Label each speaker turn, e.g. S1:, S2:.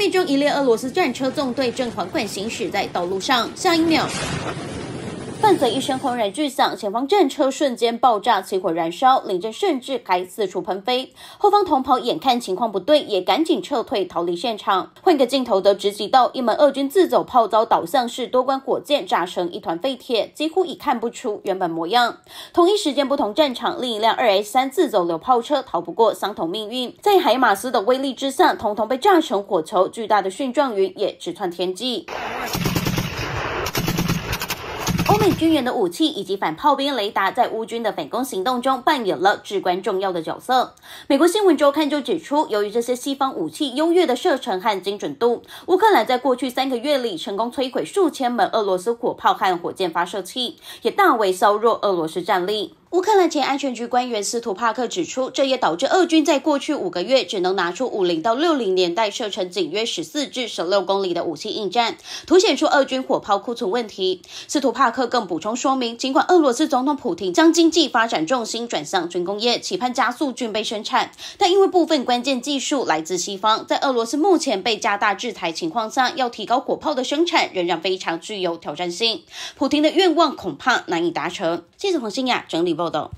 S1: 面中一列俄罗斯战车纵队正缓缓行驶在道路上，下一秒。伴随一声轰然巨响，前方战车瞬间爆炸，起火燃烧，领阵甚至还四处喷飞。后方同袍眼看情况不对，也赶紧撤退逃离现场。换个镜头得直击到，一门俄军自走炮遭导向式多管火箭炸成一团废铁，几乎已看不出原本模样。同一时间，不同战场，另一辆二 S 三自走流炮车逃不过相同命运，在海马斯的威力之下，统统被炸成火球，巨大的蕈状云也直窜天际。欧美军援的武器以及反炮兵雷达在乌军的反攻行动中扮演了至关重要的角色。美国新闻周刊就指出，由于这些西方武器优越的射程和精准度，乌克兰在过去三个月里成功摧毁数千门俄罗斯火炮和火箭发射器，也大为削弱俄罗斯战力。乌克兰前安全局官员斯图帕克指出，这也导致俄军在过去五个月只能拿出五零到六零年代射程仅约十四至十六公里的武器应战，凸显出俄军火炮库存问题。斯图帕克更补充说明，尽管俄罗斯总统普京将经济发展重心转向军工业，期盼加速军备生产，但因为部分关键技术来自西方，在俄罗斯目前被加大制裁情况下，要提高火炮的生产仍然非常具有挑战性。普京的愿望恐怕难以达成。记者黄欣雅整理。报道。